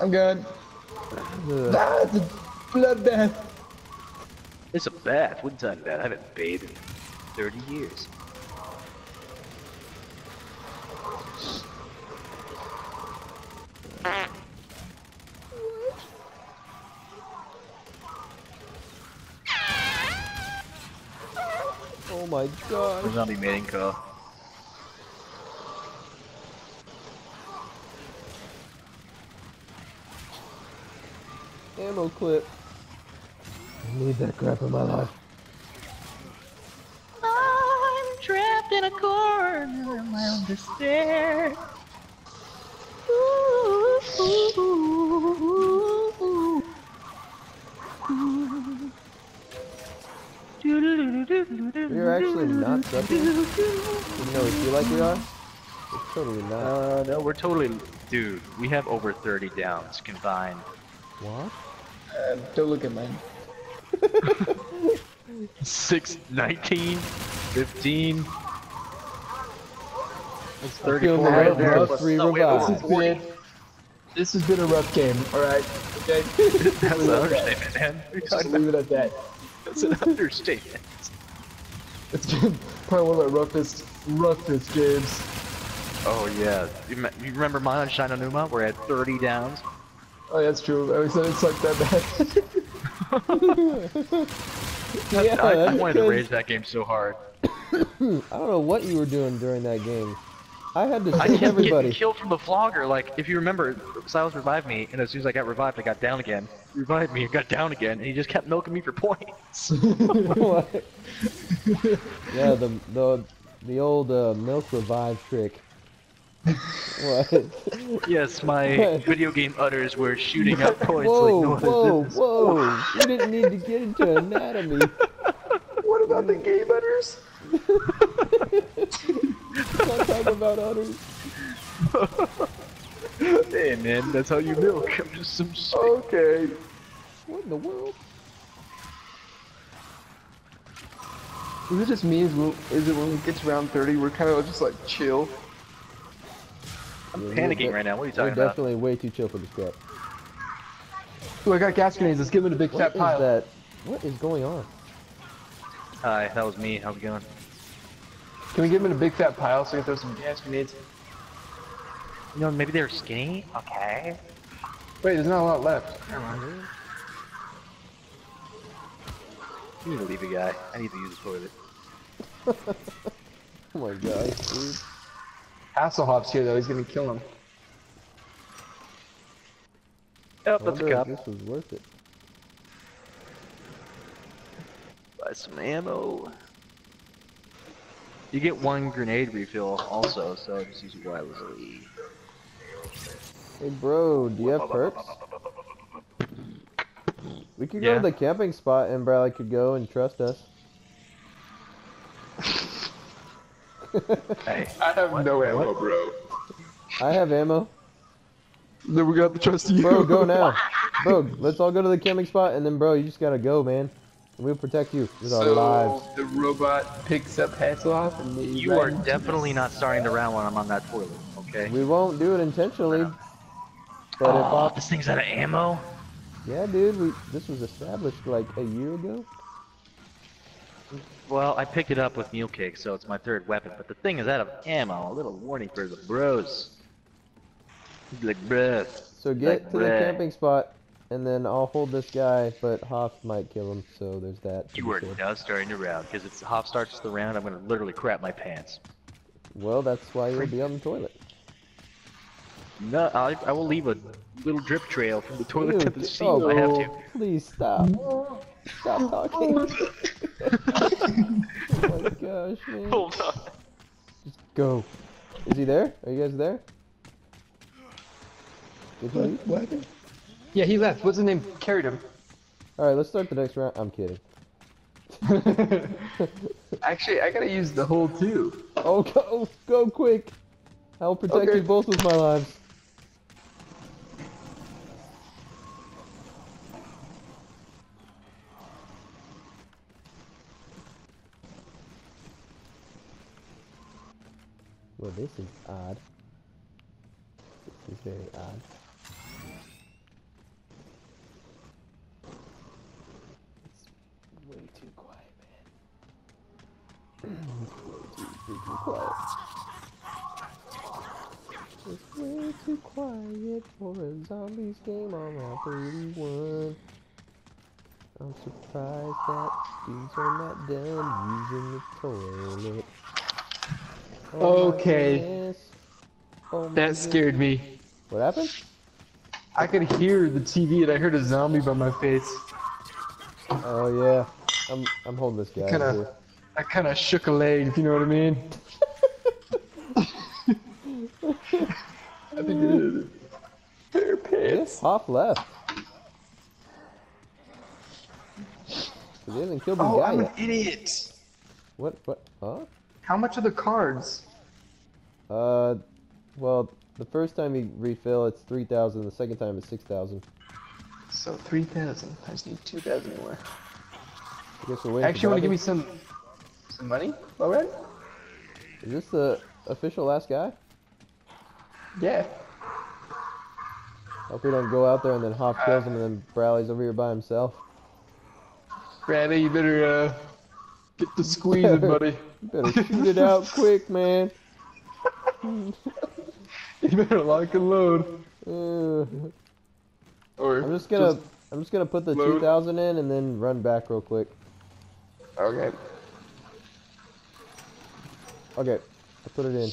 I'm good. Ugh. Ah, it's a bloodbath. It's a bath. What are you talking about? I haven't bathed in 30 years. Oh my gosh. Zombie mating call. Ammo clip. I need that crap in my life. I'm trapped in a corner of my own despair. We're actually not sucking. Even though we feel like we are. It's totally not. Uh, no, we're totally, dude. We have over 30 downs combined. What? Uh, don't look at mine. 6, 19, 15. It's feel 34 the right there. of Plus- three no, wait, revives. This has been, this has been a rough game. All right. Okay. That's an understatement, man. What are you Just talking leave about? it at that. That's an understatement. It's been probably one of my roughest, roughest games. Oh yeah, you, you remember mine on Shi No Numa? We're at 30 downs. Oh, that's true. I always said it's like that bad. Yeah, I, I that's wanted to because- rage that game so hard. I don't know what you were doing during that game. I had to I kept everybody. getting killed from the flogger. Like, if you remember, Silas revived me, and as soon as I got revived, I got down again. He revived me and got down again, and he just kept milking me for points. what? yeah, the the the old uh, milk revive trick. What? yes, my video game utters were shooting up points Whoa, like no whoa, other business. whoa! You didn't need to get into anatomy. what about the game utters? Let's not talk about udders. Hey man, that's how you milk. I'm just some s- Okay. What in the world? Is it just me? Is, is it when it gets around 30, we're kind of just like chill? I'm Yeah, panicking we're- right now. What are you We're talking about? definitely way too chill for this crap. Ooh, I got gas grenades. Let's give it a big What fat is pile. that? What is going on? Hi, that was me. How's it going? Can we give him a big fat pile so we can throw some gas grenades? You know, maybe they're skinny. Okay. Wait, there's not a lot left. Never mind. You need to leave a guy. I need to use the toilet. Oh my gosh, dude. Hasselhoff's here though. He's gonna kill him. Oh, I that's a wonder if cup. this was worth it. Buy some ammo. You get one grenade refill also, so just use it wisely. Hey bro, do you have perks? We could go to the camping spot and Bradley could go and trust us. Hey, I have no ammo, bro. I have ammo. Then we got the trust you. Bro, go now. Bro, let's all go to the camping spot and then bro, you just gotta go, man. We'll protect you with our So lives. the robot picks up Hasselhoff and they you are definitely not starting the round when I'm on that toilet, okay? We won't do it intentionally. But if Oh, op- this thing's out of ammo? yeah, dude, we this was established like a year ago. Well, I picked it up with Mule Kick, so it's my third weapon, but the thing is out of ammo. A little warning for the bros. Like, bros. So get Like to the camping spot and then I'll hold this guy, but Hoff might kill him, so there's that. You are said. now starting the round, because if Hoff starts the round, I'm gonna literally crap my pants. Well, that's why you'll be on the toilet. No, I, I will leave a little drip trail from the toilet to the seat. oh, I have to. Oh, please stop. Stop talking. oh my gosh, man. Hold on. Just go. Is he there? Are you guys there? Did he leave? What? Yeah, he left. What's his name? Carried him. Alright, let's start the next round. I'm kidding. Actually, I gotta use the hole too. Oh, go, go quick. I'll protect Okay. you both with my lives. Well, this is odd. This is very odd. It's way too quiet, man. it's way too freaking quiet. It's way too quiet for a zombies game on Route 31. I'm surprised that these are not done using the toilet. My Okay. Oh That scared me. What happened? I could hear the TV and I heard a zombie by my face. Oh yeah. I'm I'm holding this guy Kinda- I kind of shook a leg, if you know what I mean. I think it is. Fair pants. Pop left. Cause he hasn't killed the Oh, guy I'm an idiot. What? What? Huh? How much are the cards? Uh, well, the first time you refill, it's three thousand. The second time, it's six thousand. So 3,000. I just need 2,000 more. I guess we're waiting. Actually, want to give me some some money already? Is this the official last guy? Yeah. Hope we don't go out there and then Hoff kills him and then Bradley's over here by himself. Bradley, you better uh, get the squeezing, buddy. You better shoot it out quick, man. You better lock and load. Uh, Or I'm just gonna, I'm just gonna put the load. two thousand in and then run back real quick. Okay. Okay, I put it in.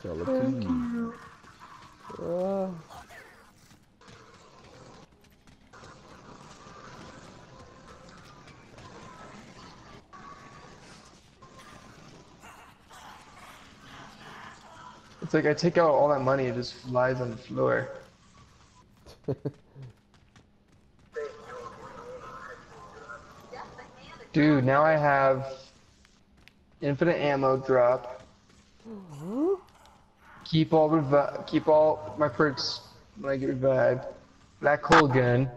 Tell it to you. Uh, It's like I take out all that money, it just lies on the floor. Dude, now I have infinite ammo drop. Keep all revi- keep all my perks when I get revived. Black hole gun.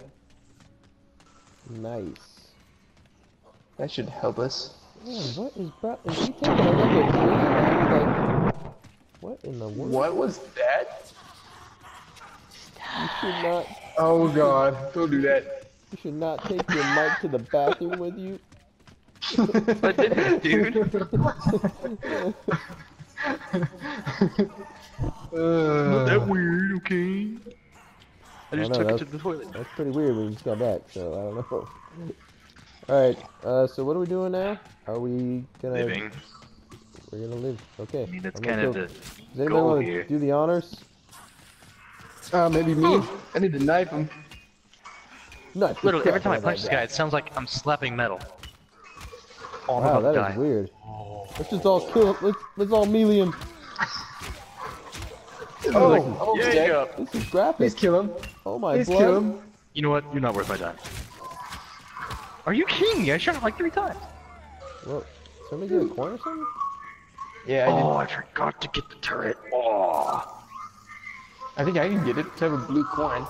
nice. That should help us. Man, what is Bra- is he taking a level three now? Like, what in the world? What was that? You should not, Oh god, don't do that. you should not take your mic to the bathroom with you. I didn't, dude. Uh, that weird, okay? I just know, took it to the toilet. That's pretty weird when you just got back, so I don't know. Alright, uh, so what are we doing now? Are we gonna... Living. We're gonna live. Okay. I mean, that's kind of go- the Does anybody goal want here. to do the honors? uh, maybe me. I need to knife him. Not the Literally, every time I punch this guy, it sounds like I'm slapping metal. Oh, Wow, about to that is weird. Let's just all kill him. Let's, let's all melee him. Oh, oh, Yeah, he's you dead. go. This is Please kill him. Oh my Please blood. kill him. You know what? You're not worth my time. Are you kidding me? I shot him like three times. Whoa. Somebody get a coin or something? Yeah, I, Oh, I forgot to get the turret. Oh. I think I can get it. To have a blue coin.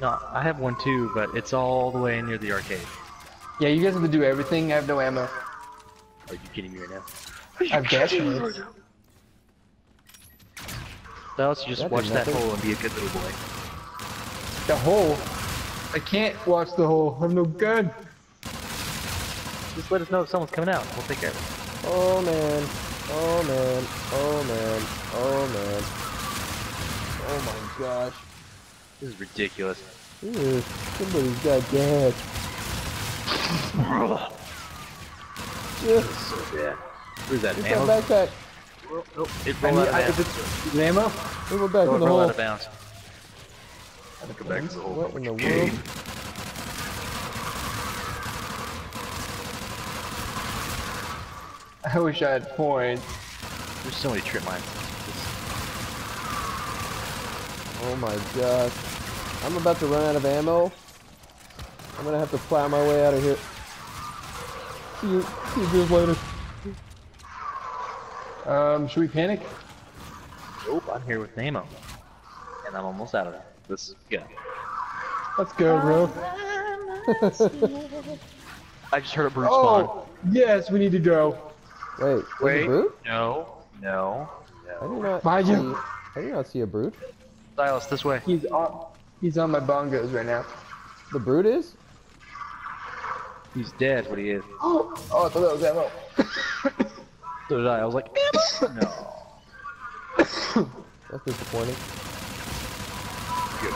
No, I have one too, but it's all the way near the arcade. Yeah, you guys have to do everything. I have no ammo. Are you kidding me right now? I have gas grenades. So let's just That watch that hole and be a good little boy. The hole. I can't watch the hole. I have no gun. Just let us know if someone's coming out. We'll take care of it. Oh man. Oh man. Oh man. Oh man. Oh my gosh. This is ridiculous. Ew, somebody's got gas. Yeah, so bad. Who's that? get Ammo? that backpack. Oh, oh, it I rolled need, out of I, bounds. if it's ammo. We go back Oh, in it the rolled out hole. of bounds. I think go back to the hole. What in the Okay. world? I wish I had points. There's so many trip mines. Oh my gosh. I'm about to run out of ammo. I'm gonna have to plow my way out of here. See you, see you guys later. Um, should we panic? Nope, I'm here with Nemo. And I'm almost out of it. This is good. Let's go, bro. I just heard a brute spawn. Oh, yes, we need to go. Wait, there's a Wait. brute? No, no, I no. do not Behind see, you. I do not see a brute. Silas, this way. He's on. He's on my bongos right now. The brute is? He's dead, what he is. Oh, oh, I thought that was ammo. So did I. I was like, ammo? no. That's disappointing. Good.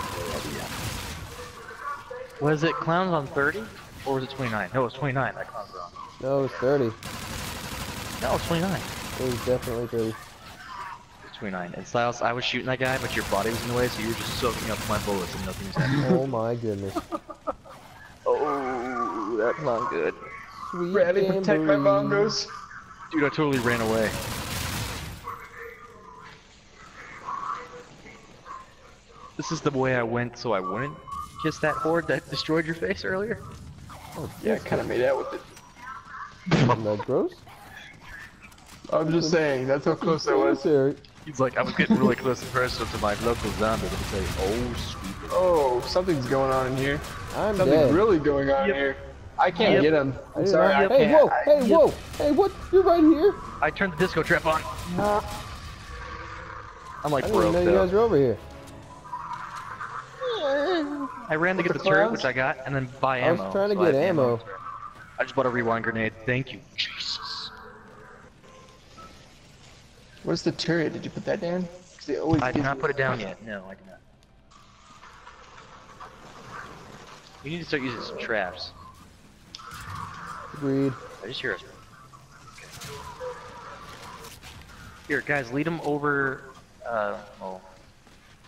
Was it clowns on 30? Or was it 29? No, it was 29. That clown's on. No, it was 30. No, it's 29. It was definitely 30. It's 29. And Styles, I was shooting that guy, but your body was in the way, so you were just soaking up my bullets and nothing was happening. Oh my goodness. oh, that's not good. Sweet Bradley, protect my jamboree. bongos. Dude, I totally ran away. This is the way I went so I wouldn't kiss that horde that destroyed your face earlier. Oh, Yeah, I kind of made out with it. Isn't that gross? I'm just saying, that's how close I was. Sorry. He's like, I was getting really close and personal to my local zombie and say, oh, sweet. Oh, something's going on in here. I'm Something's dead. really going on Yep. here. I can't Yep. get him. I I'm didn't sorry, know- hey, can't. whoa! Hey, Yep. whoa! Hey, what? You're right here. I turned the disco trap on. I'm like, I didn't broke even know you guys were over here. I ran to get the the turret, which I got, and then buy ammo. I was trying to so get had ammo. I just bought a rewind grenade. Thank you, Where's the turret? Did you put that down? 'Cause they always I did not put it down yet. No, I did not. We need to start using some traps. Agreed. I just hear us. Here, guys, lead them over. Uh, well,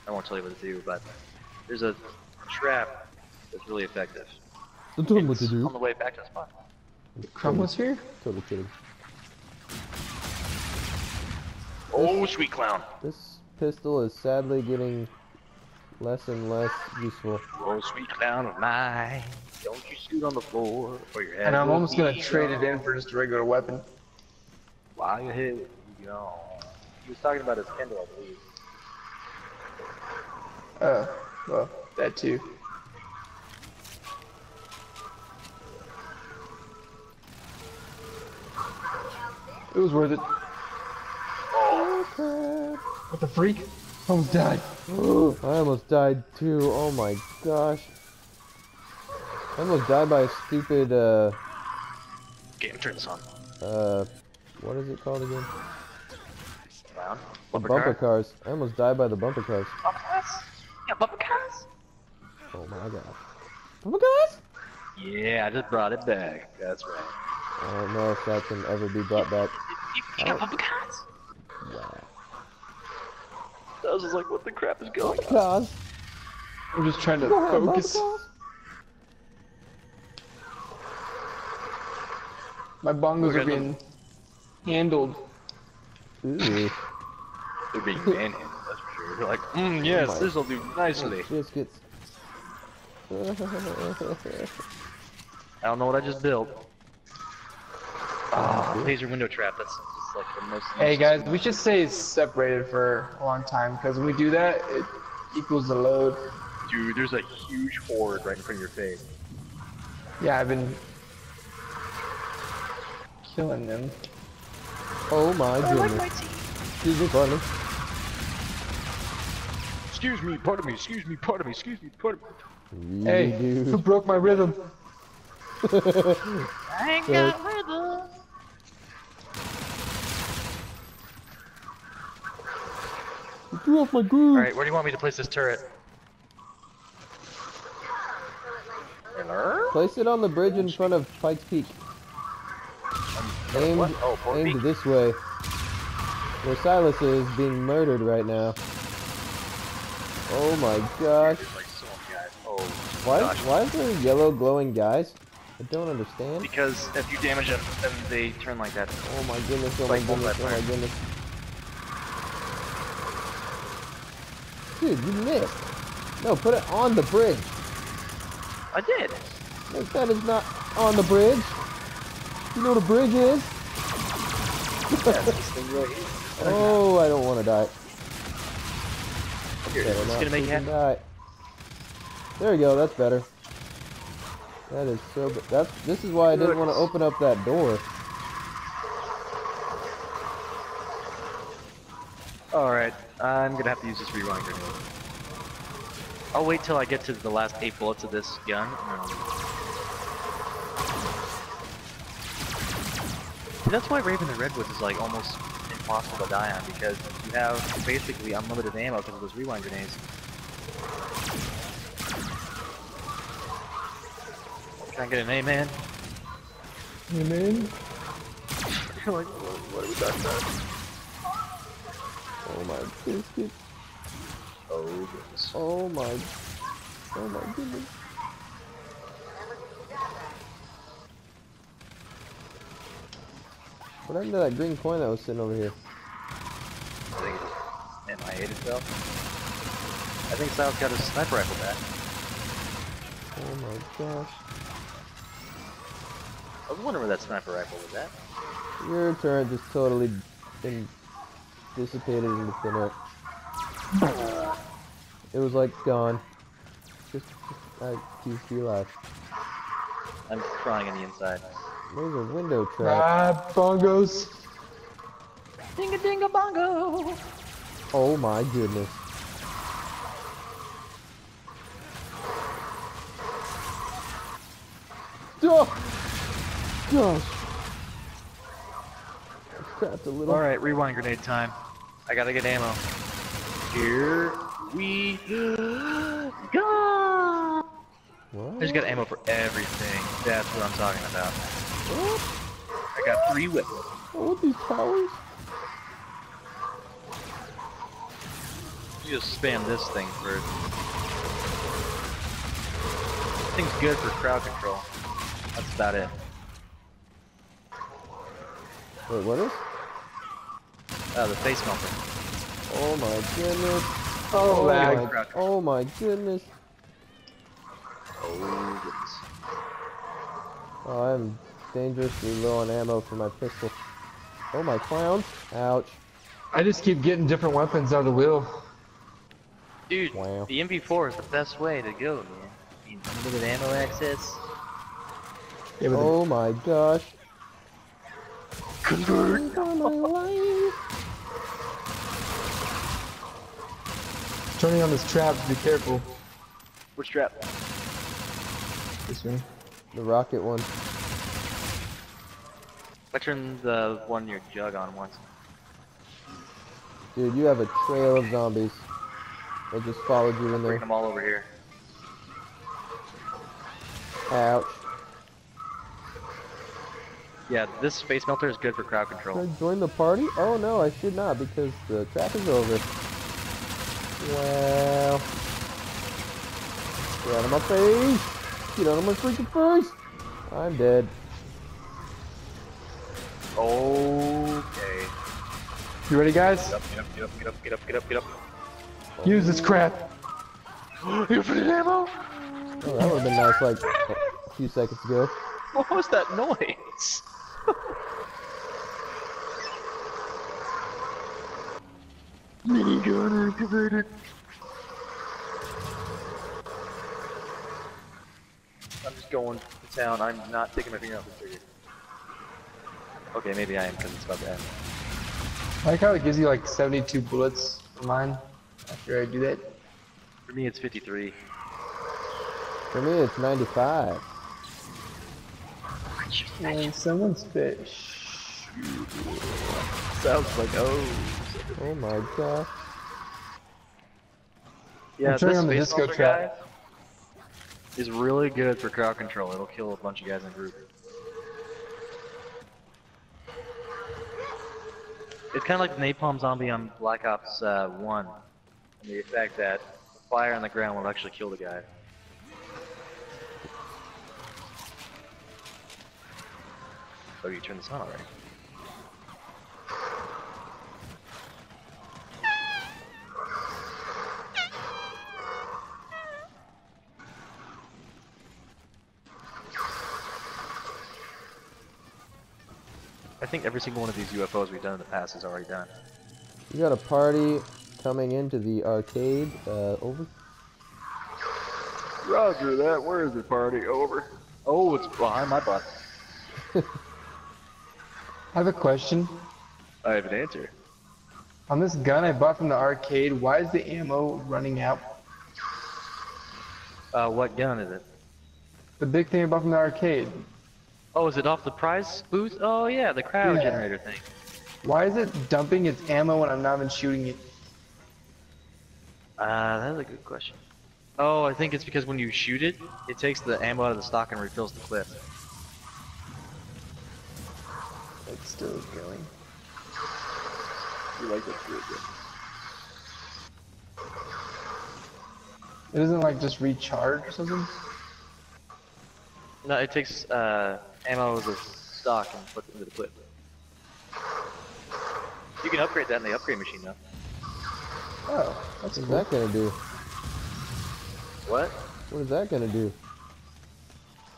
I won't tell you what to do, but there's a trap that's really effective. Don't tell me what to do. On the way back to the spot. Crumb was here? Totally kidding. Oh, sweet clown. This pistol is sadly getting less and less useful. Oh, sweet clown of mine. Don't you scoot on the floor, or your head And I'm almost gonna trade it in for just a regular weapon. While your head will be gone. He was talking about his Kindle, I believe. Uh, well, that too. It was worth it. Oh crap! What the freak? Almost died. I almost died too. Oh my gosh! I almost died by a stupid uh Game, turn this on. uh what is it called again? Clown. The Bumper, bumper car. cars. I almost died by the bumper cars. Bumper cars? Yeah, bumper cars. Oh my god. Bumper cars? Yeah, I just brought it back. That's right. I don't know if that can ever be brought back. You, you got bumper cars? Wow. I was just like, what the crap is going on? Cars. I'm just trying to Go ahead, focus. My bongos We're are being handled. Ooh. They're being manhandled, that's for sure. They're like, mm, yes, my- this'll do nicely. Biscuits. I don't know what I just built. Oh, laser window trap. That's just like the most. Hey guys, we should stay separated for a long time because when we do that, it equals the load. Dude, there's a huge horde right in front of your face. Yeah, I've been killing them. oh my goodness. Excuse me, pardon me. Excuse me, pardon me, excuse me, pardon me, excuse me, pardon me. Hey, Really who broke my rhythm? I ain't got rhythm. You threw off my groove. Alright, where do you want me to place this turret? Hello? Place it on the bridge in front of Pikes Peak. Aimed, Oh, aimed Peak. this way. Where Silas is being murdered right now. Oh my gosh. There's like so many guys. Oh, Why, gosh. why is there yellow glowing guys? I don't understand. Because if you damage them, then they turn like that. Oh my goodness, oh my Like goodness, oh my goodness. Dude, you missed. No, put it on the bridge. I did. No, that is not on the bridge. You know what a bridge is? Yeah, right. Oh, I don't want to die. Here, Better it's gonna make you happy. die. There we go, that's better. That is so good. That's, this is why I didn't want to open up that door. Alright, I'm gonna have to use this rewind grenade. I'll wait till I get to the last eight bullets of this gun. and See, that's why Rave in the Redwoods is like almost impossible to die on because you have basically unlimited ammo because of those rewind grenades. Can I get an amen? Amen. Like, what have we done? done? Oh my biscuit. Oh goodness. Oh my. Oh my goodness. What happened to that green coin that was sitting over here? I think it just MIA'd itself. I think Styles got his sniper rifle back. Oh my gosh. I was wondering where that sniper rifle was at. Your turret just totally been dissipated into thin air. It was like gone. Just, just uh, QC left. I'm crying on the inside. There's a window trap. Ah, bongos. Ding a ding a bongo! Oh my goodness. Oh! Gosh. I trapped a little. Alright, rewind grenade time. I gotta get ammo. Here we go! What? I just got ammo for everything. That's what I'm talking about. What? I got three weapons. I want these powers. You just spam this thing first. This thing's good for crowd control. That's about it. Wait, what is? Oh, the face melter. Oh my goodness. Oh, Oh lag. my, oh my goodness. Oh, goodness. Oh, I'm dangerously low on ammo for my pistol. Oh my clowns. Ouch. I just keep getting different weapons out of the wheel. Dude, Wow. the MP4 is the best way to go, man. I mean, Unlimited ammo access. Yeah, Oh my gosh. Convert. my life. Turning on this trap, be careful. Which strap? This one. The rocket one. I turned the one near Jug on once. Dude, you have a trail of zombies. They just followed you in there. Bring them all over here. Ouch. Yeah, this face melter is good for crowd Should control. I join the party? Oh no, I should not because the track is over. Well. Get out of my face! Get out of my freaking face! I'm dead. Okay. You ready, guys? Get up, get up, get up, get up, get up, get up, get. Use this crap. Infinite ammo? Oh, that would have been nice like a few seconds ago. What was that noise? Minigun activated. I'm just going to town. I'm not taking my finger off the trigger. Okay, maybe I am because it's about to end. I like how it gives you like 72 bullets for mine after I do that. For me, it's 53. For me, it's 95. Man, someone spit. Sounds like oh. Oh my god. Yeah, I'm this on the disco melter guy is really good for crowd control. It'll kill a bunch of guys in a group. It's kind of like the napalm zombie on Black Ops uh, 1. And the effect that fire on the ground will actually kill the guy. Oh, you turned this on already. Think every single one of these UFOs we've done in the past is already done. You got a party coming into the arcade. Uh, over. Roger that. Where is the party? Over. Oh, it's behind my butt. I have a question. I have an answer. On this gun I bought from the arcade, why is the ammo running out? Uh, what gun is it? The big thing I bought from the arcade. Oh, is it off the prize booth? Oh yeah, the cryo Yeah. generator thing. Why is it dumping its ammo when I'm not even shooting it? Uh, that's a good question. Oh, I think it's because when you shoot it, it takes the ammo out of the stock and refills the clip. It's still going. You like that really good. It doesn't like just recharge or something? No, it takes uh, ammo out of the stock and put it into the clip. You can upgrade that in the upgrade machine though. Oh, that's What's cool. that gonna do? What? What is that gonna do?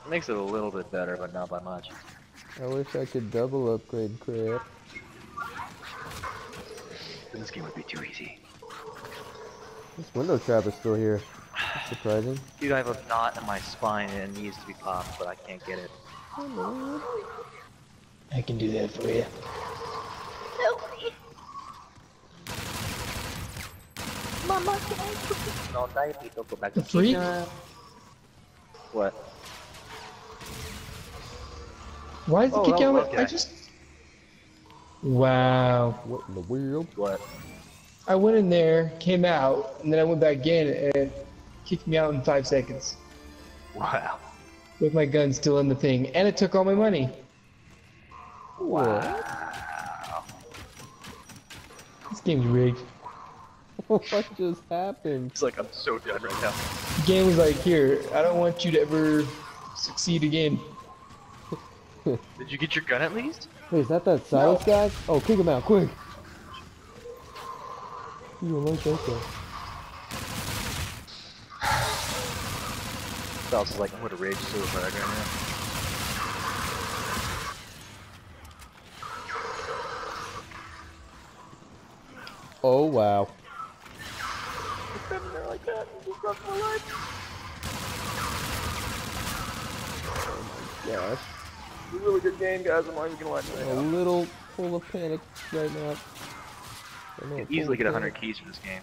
It makes it a little bit better, but not by much. I wish I could double upgrade crap. This game would be too easy. This window trap is still here. That's surprising. Dude, I have a knot in my spine and it needs to be popped, but I can't get it. I can do that for you. No, diabetes, go back The freak? What? Why is it Oh, kicking that out? was I just. Wow. What in the world? What? I went in there, came out, and then I went back in and it kicked me out in five seconds. Wow. With my gun still in the thing. And it took all my money. Wow. This game's rigged. what just happened? It's like I'm so done right now. The game was like, here, I don't want you to ever succeed again. Did you get your gun at least? Wait, is that that silence guy? Oh, kick him out, quick! You don't like that guy. Styles is like, I'm gonna rage suicide right now. Oh, wow. Oh, gosh. It's a really good game, guys. I'm not even gonna lie to A little full of panic right now. I You can easily of get 100 panic. keys for this game.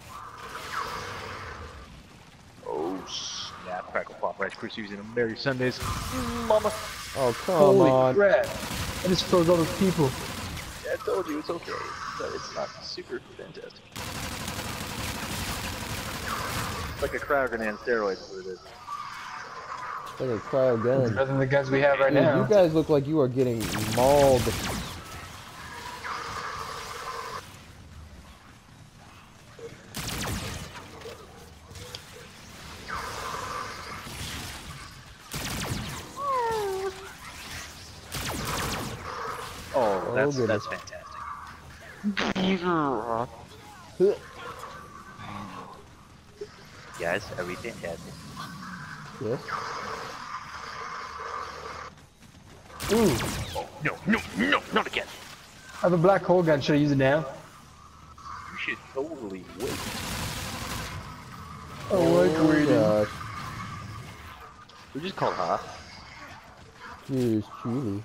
Oh snap! Crackle Pop Rice Krispies and Merry Sundays. Mama. Oh, come Holy on. crap. I just froze all those people. Yeah, I told you it's okay, but it's not super fantastic. It's like a cryo grenade on steroids, is what it is. Like a cryo It's gun. better than the guns we have right Dude, now. you guys look like you are getting mauled. Oh, that's goodness. that's fantastic. Guys, are we fantastic? Yes. Ooh, oh, No, no, no, not again. I have a black hole gun. Should I use it now? You should totally wait. I like oh, waiting. gosh. We just called Ha. Here's Chili.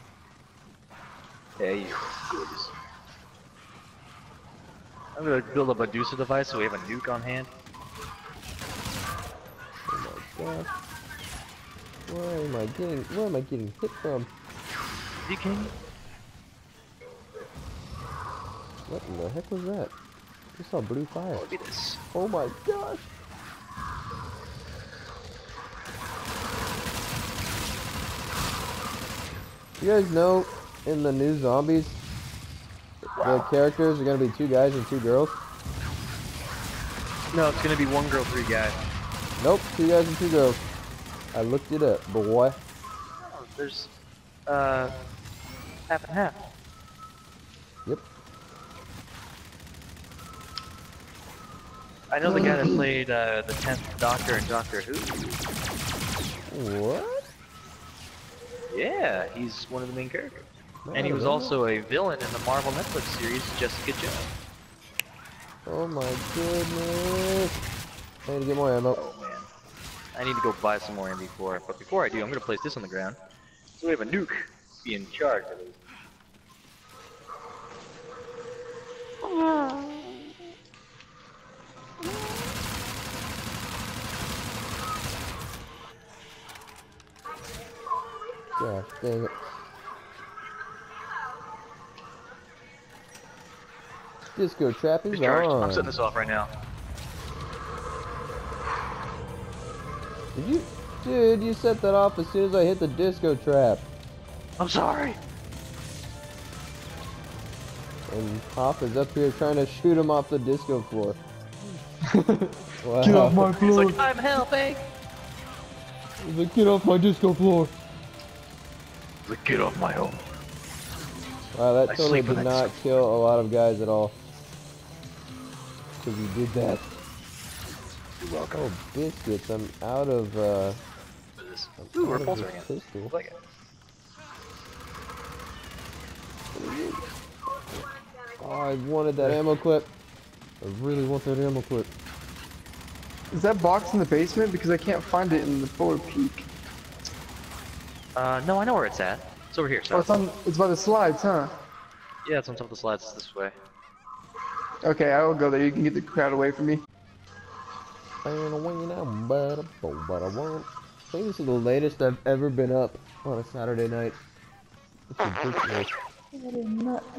Hey, you goods. I'm gonna build a Medusa device so we have a nuke on hand. Oh my god. Where am I getting, where am I getting hit from? You can. What in the heck was that? I saw blue fire. Look at this. Oh my gosh. You guys know in the new zombies, the characters are gonna be two guys and two girls? No, it's gonna be one girl, three guys. Nope, two guys and two girls. I looked it up, boy. Oh, there's, uh, half and half. Yep. I know the guy that played uh, the 10th Doctor in Doctor Who. What? Yeah, he's one of the main characters. And he was also a villain in the Marvel Netflix series Jessica Jones. Oh my goodness. I need to get more ammo. Oh man. I need to go buy some more MB4. But before I do, I'm gonna place this on the ground. So we have a nuke being charged at least. Gosh, dang it. Disco trap is Just on. I'm setting this off right now. Did you, dude? You set that off as soon as I hit the disco trap. I'm sorry. And Hoff is up here trying to shoot him off the disco floor. wow. Get off my floor! He's floor. like, I'm helping. He's like, get off my disco floor. He's like, get off my home. Wow, that I totally sleep with did not kill a lot of guys at all. Because you did that. You're welcome. Oh, biscuits, I'm out of, uh... What is this? I'm Ooh, out of repulsor this again. pistol. I like it. Oh, I wanted that ammo clip. I really want that ammo clip. Is that box in the basement? Because I can't find it in the forward peak. Uh, no, I know where it's at. It's over here. Oh, it's on. It's by the slides, huh? yeah, it's on top of the slides. It's this way. Okay, I will go there. You can get the crowd away from me. I think this is the latest I've ever been up on a Saturday night. It's ridiculous.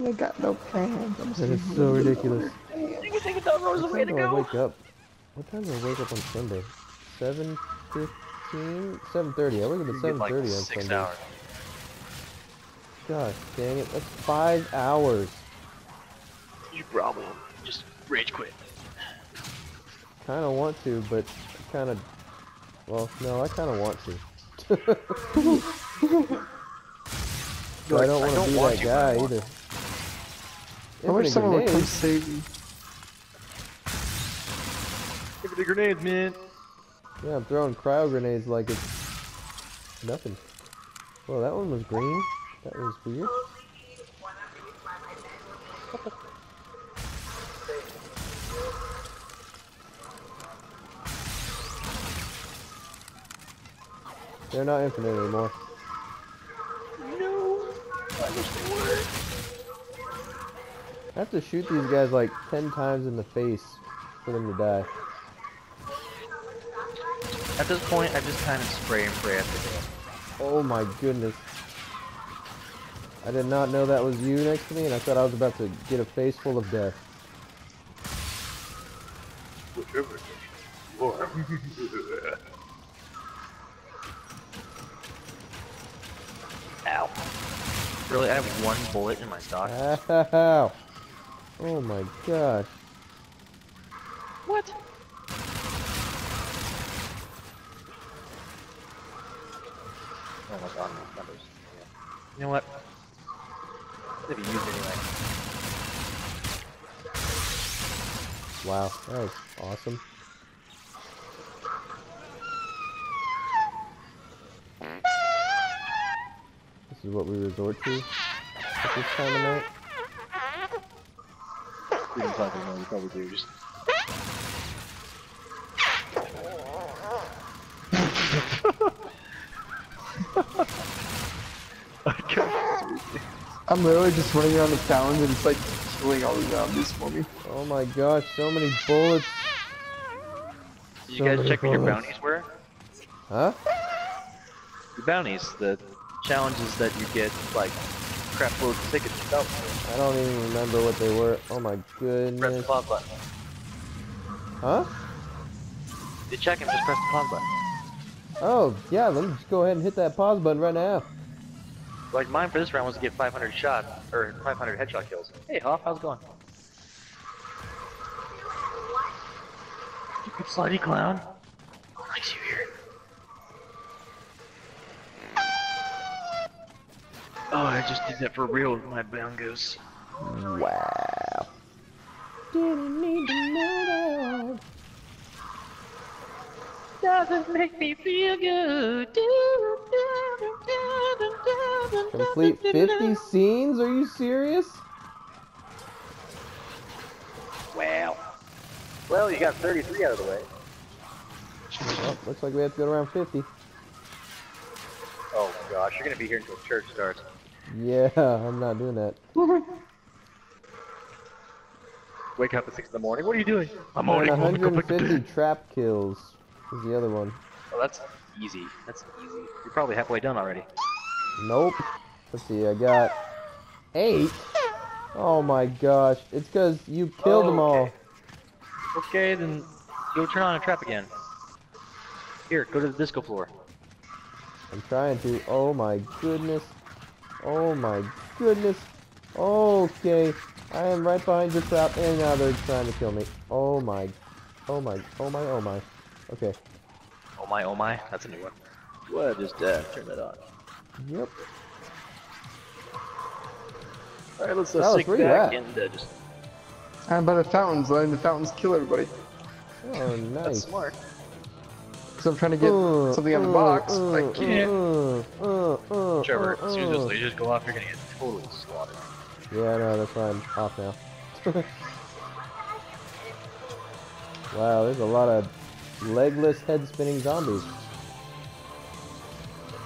I got no plans. I'm That is so ridiculous. You think that was the What time do I wake up? What time do I wake up on Sunday? 7.15? 7.30. I wake up at 7.30 like on six Sunday. hours. Gosh dang it. That's five hours. You problem. Just rage quit. Kind of want to, but kind of... Well, no, I kind of want to. but I don't want to be want that to, but I guy either. I wish someone would come save me. Give me the grenades, man. Yeah, I'm throwing cryo grenades like it's nothing. Well, that one was green. That was weird. They're not infinite anymore. No. I wish they were. I have to shoot these guys like 10 times in the face for them to die. At this point, I just kind of spray and pray after day. Oh my goodness. I did not know that was you next to me and I thought I was about to get a face full of death. Whichever you are. Really, I have one bullet in my stock? Ow! Oh my gosh. What? Oh my god, no, numbers. Yeah. You know what? If you use it anyway. Wow, that was awesome. What we resort to at this time of night. You can probably know, you probably do. Just I'm literally just running around the town and it's like killing all the zombies for me. Oh my gosh, so many bullets. you So guys many check what your bounties were? Huh? Your bounties, the challenges that you get, like, crap loads of tickets and. I don't even remember what they were. Oh my goodness. Press the goodness. pause button. Huh? You check and just press the pause button. Oh, yeah, let me just go ahead and hit that pause button right now. Like mine for this round was to get 500 shot, or 500 headshot kills. Hey Hoff, how's it going? You good slutty clown. Nice you here. Oh, I just did that for real with my bongos. Wow. Didn't need to know that. Doesn't make me feel good. Complete 50 scenes? Are you serious? Wow. Well, you got 33 out of the way. Well, looks like we have to go around 50. Oh gosh, you're gonna be here until church starts. Yeah, I'm not doing that. Wake up at 6 in the morning. What are you doing? I'm And already going to go back to 150 trap kills is the other one. Oh, that's easy. That's easy. You're probably halfway done already. Nope. Let's see, I got eight. Oh my gosh. It's because you killed them all. Okay. Okay, then go turn on a trap again. Here, go to the disco floor. I'm trying to. Oh my goodness. Oh my goodness. Okay. I am right behind your trap and now they're trying to kill me. Oh my. Oh my. Oh my. Oh my. Okay. Oh my, oh my, that's a new one. What? just uh, turn it on. Yep. All right, let's Alice, uh, sit where you back at? and uh, just. I'm by the fountains, letting the fountains kill everybody. Oh nice. That's smart. Because I'm trying to get Uh, something out of the box. uh, I can't. Trevor, as soon as those lasers go off, you're gonna get totally slaughtered. Yeah, I know, that's why I'm off now. wow, there's a lot of legless, head spinning zombies.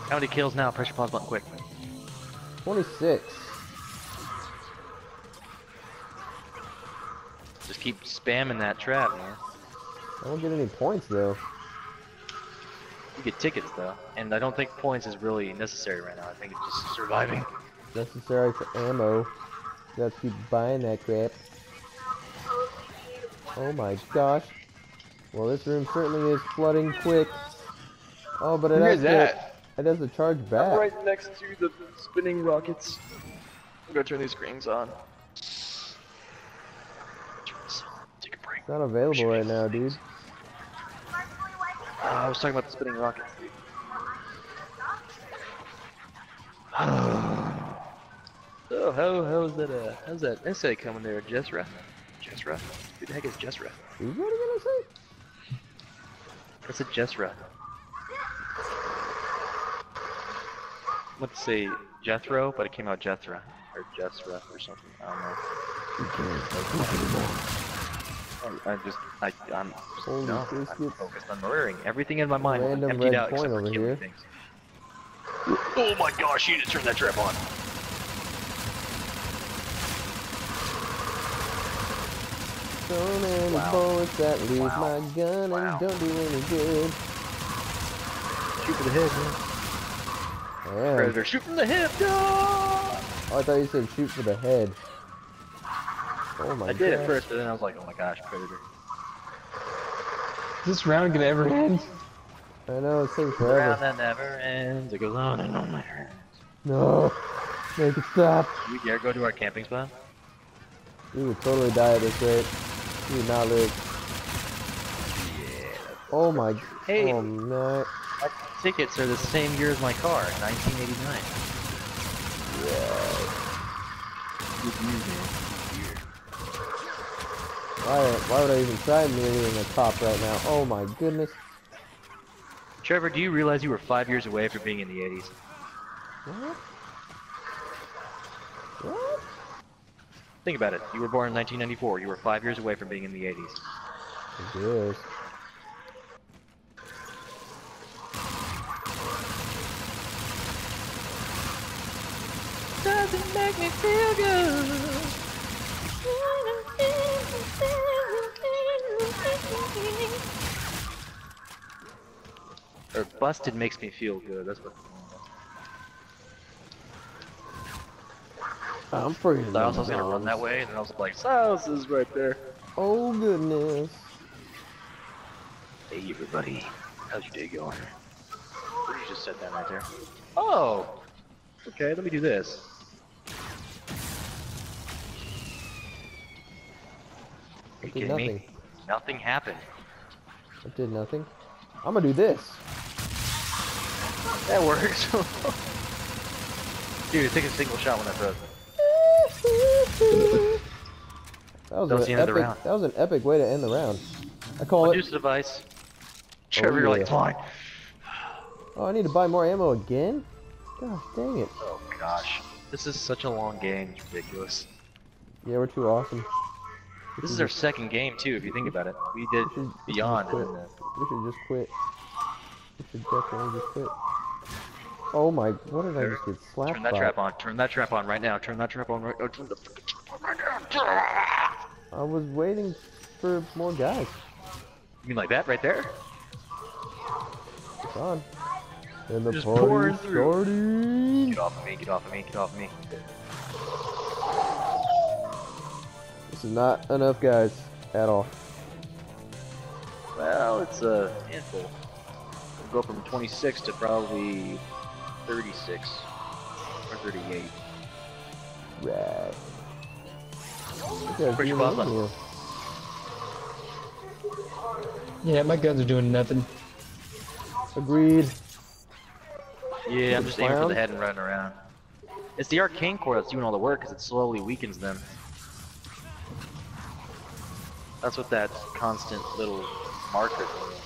How many kills now? Press your pause button quick. 26. Just keep spamming that trap, man. I don't get any points though. You get tickets though, and I don't think points is really necessary right now. I think it's just surviving. Necessary for ammo. You have to keep buying that crap. Oh my gosh. Well, this room certainly is flooding quick. Oh, but it Where has that? It, has to charge back. right next to the spinning rockets. I'm gonna turn these screens on. On. Take a break. It's not available right now, dude. Uh, I was talking about the spinning rocket. so how how's that uh how's that essay coming there, Jessra? Jessra? Who the heck is Jessra? Who's what are you gonna say? That's a Jessra. I want to say Jethro, but it came out Jethra or Jessra or something. I don't know. I, I just I I'm just, Holy no, I'm focused on murdering. Everything in my mind Random emptied out point except for over killing here. things. Oh my gosh! You need to turn that trap on. So many Wow. bullets that leave Wow. my gun Wow. and don't do any good. Shoot for the head, man. Damn. Predator, shoot from the hip, no! Oh, I thought you said shoot for the head. Oh my I did gosh. at first, but then I was like, oh my gosh, Predator. Is this round gonna ever end? I know, it's taking Round forever. that never ends. It goes on and on. and on. No. Make it stop. Do we dare go to our camping spot? We would totally die at this rate. We would not live. Yeah. Oh my. Hey. Oh no. My tickets are the same year as my car, 1989. Good news, man. Why, why would I even try meeting a cop right now? Oh my goodness. Trevor, do you realize you were five years away from being in the 80s? What? What? Think about it. You were born in 1994. You were five years away from being in the 80s. I guess. Doesn't make me feel good. Or busted makes me feel good. That's what. I'm freezing. I also was gonna run that way, and then I was like, "Silas is right there." Oh goodness. Hey everybody, how's your day going? You just set that right there. Oh, okay. Let me do this. Are you kidding nothing. me? Nothing happened. I did nothing. I'm gonna do this. That works. Dude, take a single shot when I throw it. That was, That was an the end of the epic, round. that was an epic way to end the round. I call it. Reduce the device. Oh, Trevor, you're yeah. like, fine. Oh, I need to buy more ammo again? Gosh dang it. Oh gosh, this is such a long game. It's ridiculous. Yeah, we're too awesome. This is our second game too, if you think about it. We did We should- we should Beyond. And, uh, We should just quit. We should definitely just quit. Oh my, what did I just get slapped turn that by? trap on. Turn that trap on right now. Turn that trap on right. Oh, turn the fucking trap on right now. I was waiting for more guys. You mean like that right there? It's on. And the Just party's starting. Get off of me. Get off of me. Get off of me. This is not enough guys at all. Well, it's a handful. We'll go from 26 to probably 36 or 38. Right. Pretty well in done. here? Yeah, my guns are doing nothing. Agreed. Yeah, I'm just aiming for the head and running around. It's the arcane core that's doing all the work because it slowly weakens them. That's what that constant little marker thing is.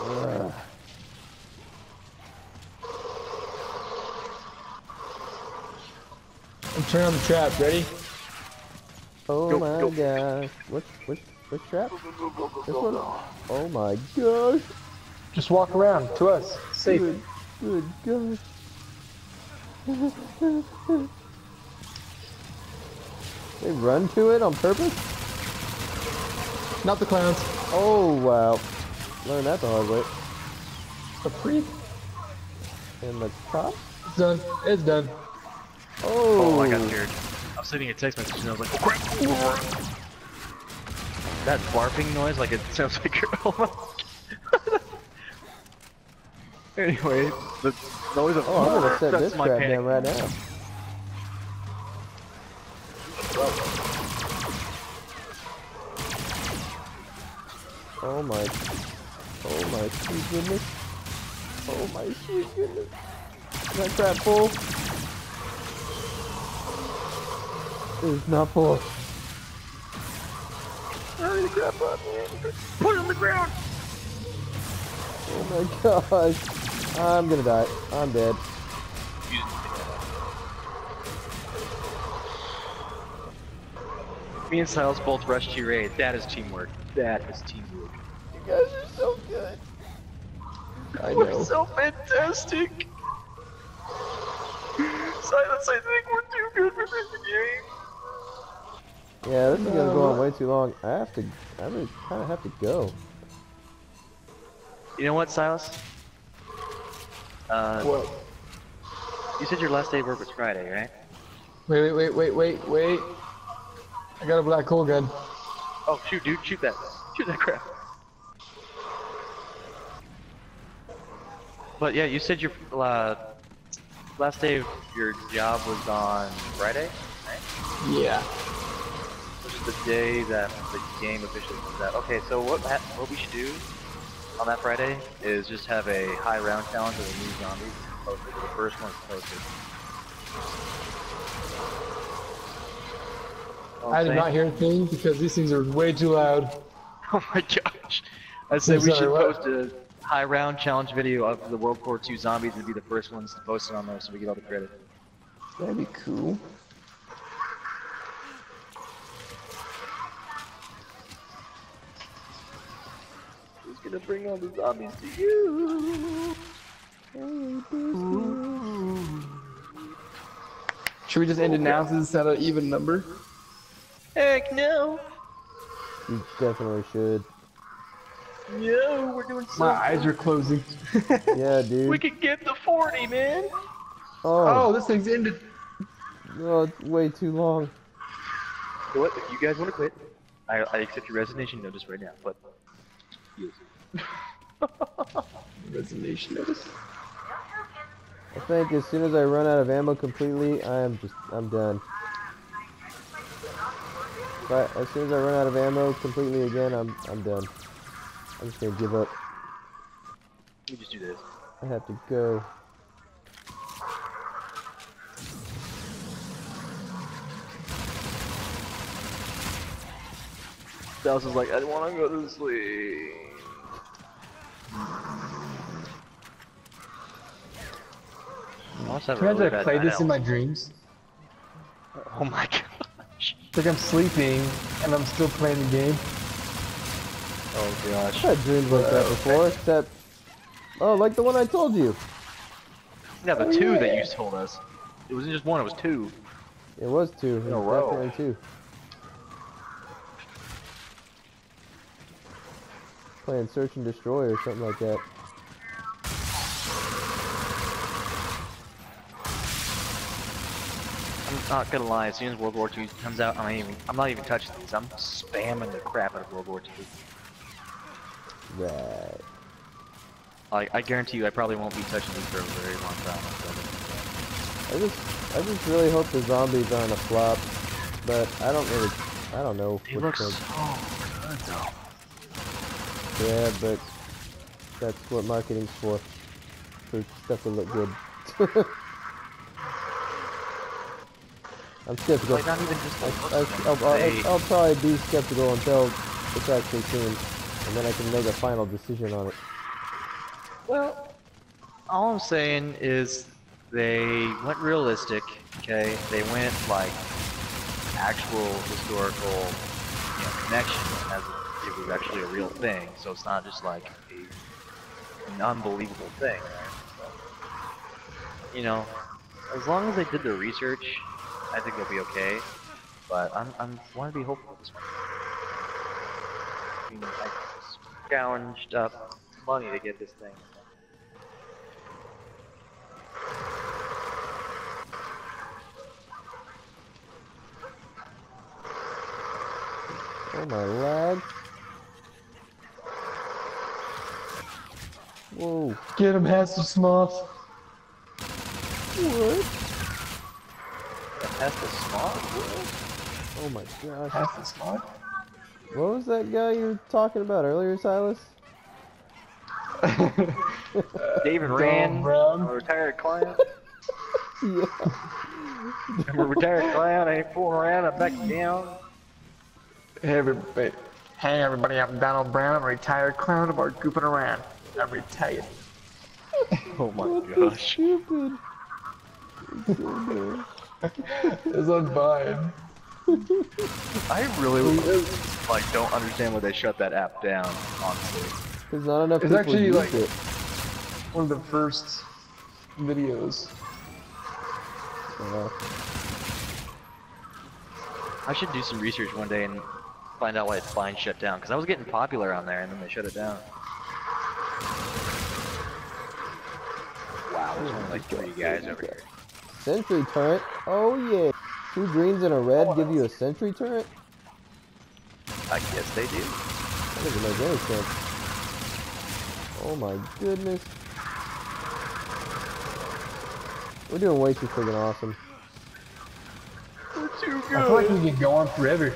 Uh, I'm turning on the trap. Ready? oh Go, my go. gosh. What, which, which trap? This one? Oh my gosh. Just walk around to us. Safe. Good, good gosh. they run to it on purpose? Not the clowns. Oh wow. Learned that the hard way. The freak. And the top? It's done. It's done. Oh, Oh, I got scared. I was sending a text message and I was like, oh crap! That barking noise, like it sounds like you're Anyway, the noise of Oh, I'm gonna set this my trap panic. down right now. Oh my, oh my sweet goodness. Oh my sweet goodness. That trap full? It is not full. Hurry the crap up, man. Put it on the ground! Oh my gosh. I'm gonna die. I'm dead. Me and Silas both rushed to your aid. That is teamwork. That is teamwork. You guys are so good. I We're know. so fantastic! Silas, I think we're too good for this game. Yeah, this is gonna go on way too long. I have to, I really kind of have to go. You know what, Silas? Uh, What? you said your last day of work was Friday, right? Wait, wait, wait, wait, wait, wait. I got a black hole gun. Oh, shoot, dude, shoot that. Shoot that crap. But yeah, you said your uh, last day of your job was on Friday, right? Yeah. Which is the day that the game officially comes out. Okay, so what ha- what we should do on that Friday is just have a high round challenge with a new zombie posted. The first one's posted. Know I did not hear a thing because these things are way too loud. Oh my gosh. I said we should what? post a high round challenge video of the World War II zombies and be the first ones to post it on there so we get all the credit. That'd be cool. Who's gonna bring all the zombies to you? Should we just end it now since it's not an even number? Heck no! You definitely should. No, we're doing My so eyes are closing. Yeah, dude. We could get the 40, man! Oh, Oh, this thing's ended. no, oh, it's way too long. You know what? If you guys want to quit, I, I accept your resignation notice right now, but. Yes. Resignation notice. I think as soon as I run out of ammo completely, I am just, I'm done. But as soon as I run out of ammo completely again, I'm, I'm done. I'm just gonna give up. Let me just do this. I have to go. Dallas is like, I want to go to sleep. I must have a Can I really like bad play this in my dreams? Oh my gosh. It's like I'm sleeping and I'm still playing the game. Oh gosh. I've dreams like that uh, before, except, oh, like the one I told you. Yeah, the two that you told us. It wasn't just one, it was two. It was two. It a row. definitely two. Playing Search and Destroy or something like that. Not gonna lie, as soon as World War II comes out, I'm not even, I'm not even touching these. I'm spamming the crap out of World War II. Right. Like, I guarantee you, I probably won't be touching these for a very long time. I just, I just really hope the zombies aren't a flop, but I don't really, I don't know. They look so good though. Yeah, but that's what marketing's for. For stuff to look good. I'm skeptical. Like, not even just I, like I, looks, I'll, probably be skeptical until it's actually seen, and then I can make a final decision on it. Well, all I'm saying is they went realistic, okay? They went like actual historical you know, connection as it was actually a real thing, so it's not just like a, an unbelievable thing, right? So, you know, as long as they did their research, I think it'll be okay. But I'm I'm want to be hopeful this one. I mean, I scrounged up money to get this thing. Oh my lag. Whoa. Get him, Hester Smoths. What? That's the smart Oh my gosh. Half the Smoth? What was that guy you were talking about earlier, Silas? David Don Rand, Brown. a retired client. Yeah. I'm a retired client. I ain't fooling around. I'm back down. Hey everybody. Hey everybody, I'm Donald Brown, a retired clown about gooping around. I'm retired. Oh my What the gosh. stupid. It's so on Vine. I really like don't understand why they shut that app down. Honestly. There's not enough It's actually, like- it. One of the first videos. Yeah. I should do some research one day and find out why it's fine shut down. Because I was getting popular on there and then they shut it down. Wow, there's only like three guys over here. Sentry turret. Oh yeah. Two greens and a red give you a sentry turret? I guess they do. That doesn't make any sense. Oh my goodness. We're doing way too friggin' awesome. Too good. I feel like we could go on forever.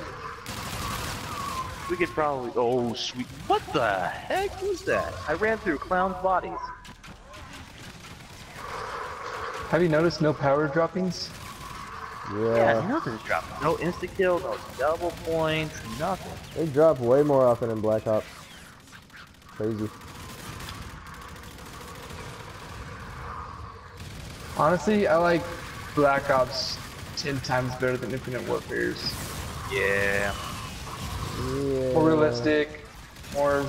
We could probably. Oh, sweet. What the heck was that? I ran through clowns' bodies. Have you noticed no power droppings? Yeah, Yeah. nothing's dropping. No insta kill, no double points, nothing. They drop way more often in Black Ops. Crazy. Honestly, I like Black Ops 10 times better than Infinite Warfare's. Yeah. Yeah. More realistic, more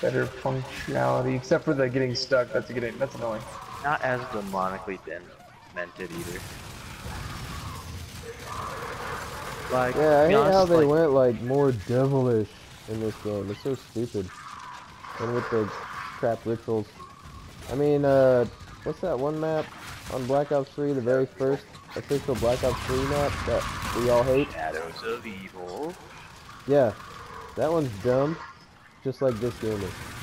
better functionality, except for the getting stuck. That's a getting that's annoying. Not as demonically demented either. Like, Yeah, I hate how they like, went like more devilish in this game. It's so stupid. And with the crap rituals. I mean, uh, what's that one map on Black Ops 3, the very first official Black Ops 3 map that we all hate? Shadows of Evil. Yeah, that one's dumb, just like this game is.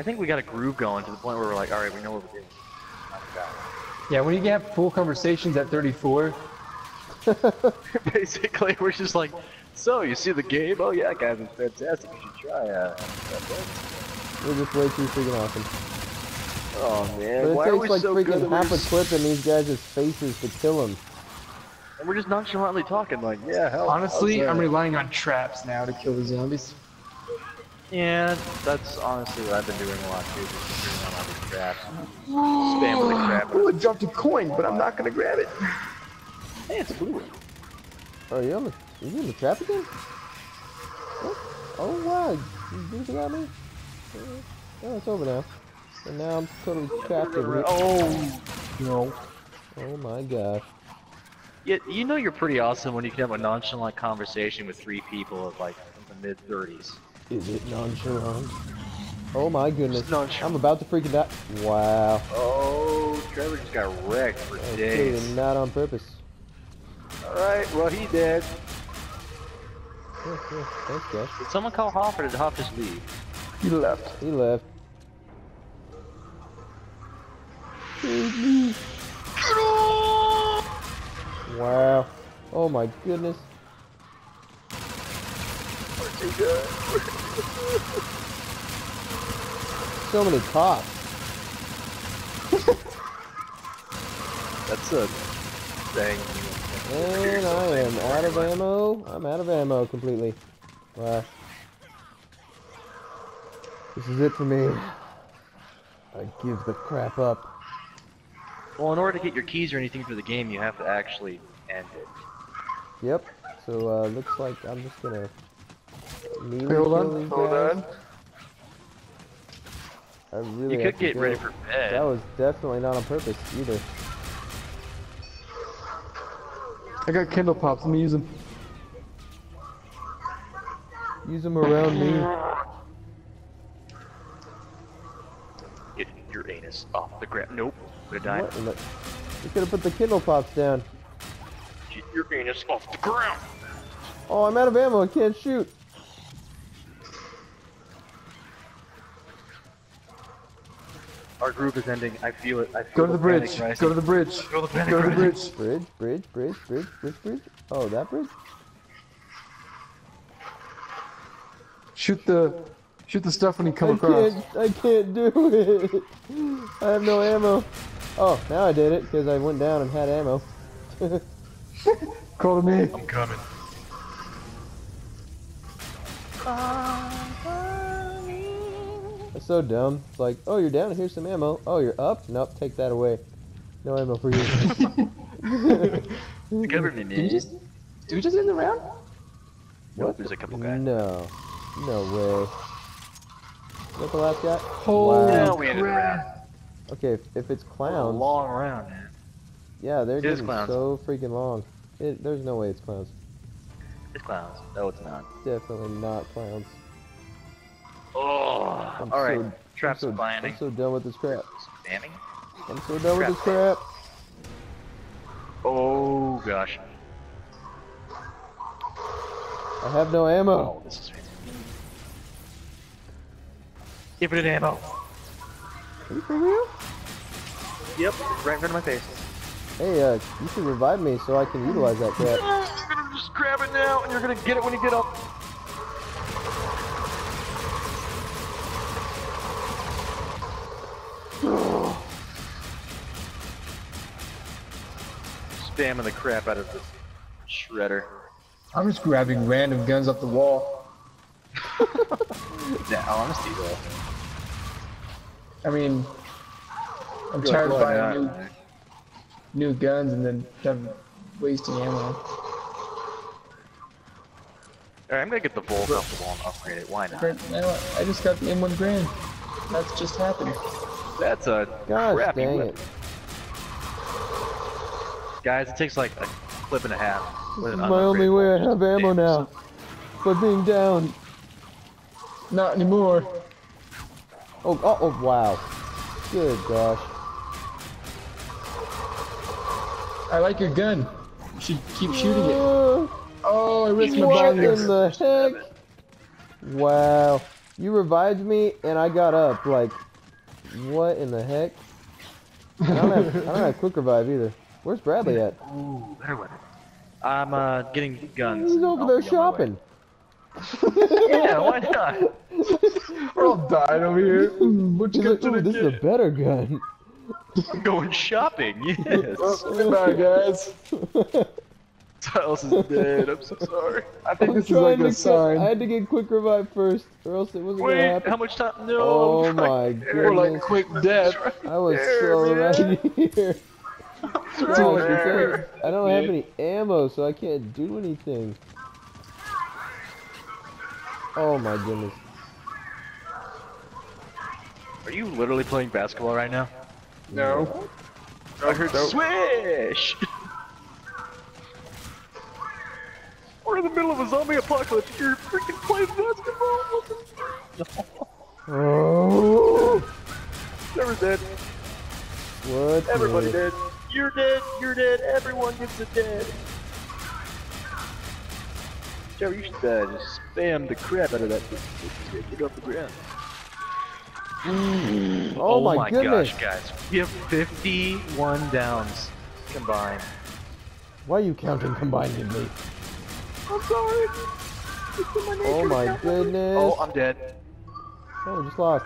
I think we got a groove going to the point where we're like, alright, we know what we're doing. Yeah, when you can have full conversations at 34, Basically, we're just like, so you see the game? Oh yeah, guys, it's fantastic. You should try. Uh, We're just way too freaking awesome. oh man, But why it are takes we like so good? freaking that we're half a clip in these guys' faces to kill them. And we're just nonchalantly talking like, yeah, hell. honestly, I'm relying on traps now to kill the zombies. Yeah, that's honestly what I've been doing a lot too, just figuring out all these traps. Spam with the crap. Oh, I dropped a coin, but I'm not gonna grab it. Hey, it's a blue one. Oh, you on the, you in the trap again? What? Oh wow, you drinking at me? Oh, it's over now. And now I'm totally trapped in here. Oh, No. Oh my gosh. yeah, you know you're pretty awesome when you can have a nonchalant conversation with three people of like the mid 30s. Is it nonchalant? Oh my goodness. No. I'm about to freaking die. Wow. Oh, Trevor just got wrecked for That's days. clearly not on purpose. Alright, well he did. Yeah, yeah. Thanks, Josh. Did someone call Hoff or did Hoff just leave? He left. He left. Wow. Oh my goodness. So many cops. That's a thing. And I am out of ammo. I'm out of ammo completely. Wow. This is it for me. I give the crap up. Well, in order to get your keys or anything for the game, you have to actually end it. Yep. So uh, looks like I'm just gonna melee Hey, hold on. Hold guys. on. I really You could get go. ready for bed. That was definitely not on purpose either. I got Kindle Pops. Let me use them. Use them around me. Get your anus off the ground. Nope. Would have died. What You could have put the Kindle pops down. Get your anus off the ground. Oh, I'm out of ammo. I can't shoot. Our group is ending. I feel it. I feel Go to the bridge. Go to the bridge. Go to the panic Go to the bridge. Bridge, bridge, bridge, bridge, bridge, bridge. Oh, that bridge? Shoot the, shoot the stuff when you come I across. can't, I can't do it. I have no ammo. Oh, now I did it because I went down and had ammo. Call to me. I'm coming. Ah. That's so dumb. It's like, oh, you're down. Here's some ammo. Oh, you're up. Nope, take that away. No ammo for you. The government Did you is. just, did we just end the round? Nope, there's a couple guys. No, no way. Is the last guy? Holy Now we ended the crap. round. Okay, if, if it's A clowns, long round, man. yeah, they're It is getting so freaking long. It, there's no way it's clowns. It's clowns. No, it's not. Definitely not clowns. Oh, I'm all right. so- Traps I'm so, landing. I'm so done with this crap. Spamming. I'm so done with this crap. Oh gosh. I have no ammo. Oh, this is. Give it an ammo. Are you for real? Yep, right in front of my face. Hey, uh, you should revive me so I can utilize that crap. You're gonna just grab it now, and you're gonna get it when you get up. Spamming the crap out of this shredder. I'm just grabbing random guns off the wall. Yeah, honesty though. I mean, I'm Good, tired of buying not? new, new guns and then having wasting ammo. Alright, I'm gonna get the Volk off the wall and upgrade it. Why not? But you know what? I just got the M1 Grand. That's just happened. That's a Gosh crappy dang whip. it. Guys, it takes like a clip and a half. with an My only way I have ammo Damn, now. By being down. Not anymore. Oh, oh, oh, wow. Good gosh. I like your gun. You should keep shooting it. Uh, Oh, I risked my body. what body. in the heck? Wow. You revived me and I got up. Like, what in the heck? I don't have, I don't have quick revive either. Where's Bradley at? Ooh, better weapon. I'm uh, getting guns. He's over there be on my way. shopping. yeah, why not? We're all dying over here. What you like, ooh, to this is a better gun. I'm going shopping. Yes. Well, goodbye, guys. Tiles is dead. I'm so sorry. I think I'm this is like trying a to sign. I had to get quick revive first, or else it wasn't gonna Wait, happen. how much time? No. Oh I'm my trying- Or like goodness. quick death. I was there, so man. right here. Too Gosh, there. I don't have any ammo, so I can't do anything. Oh my goodness. Are you literally playing basketball right now? No. I heard swish. We're in the middle of a zombie apocalypse. You're freaking playing basketball. Oh Trevor's dead. What? Everybody the- dead. You're dead. You're dead. Everyone gets a dead. Trevor, you should uh, just spam the crap out of that. Get off the ground. Oh, my, goodness. gosh, guys. We have 51 downs combined. Why are you counting combining me? I'm sorry. Oh my goodness. Oh, I'm dead. Oh, we just lost.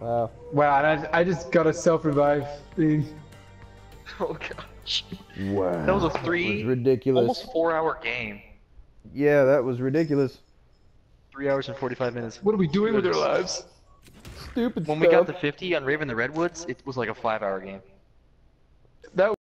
Wow. Wow, and I, I just got a self-revive thing. Oh gosh. Wow. That was a That three, was ridiculous. almost four-hour game. Yeah, that was ridiculous. Three hours and 45 minutes. What are we doing with our lives? Stupid When stuff. we got to 50 on Rave in the Redwoods, it was like a five-hour game. That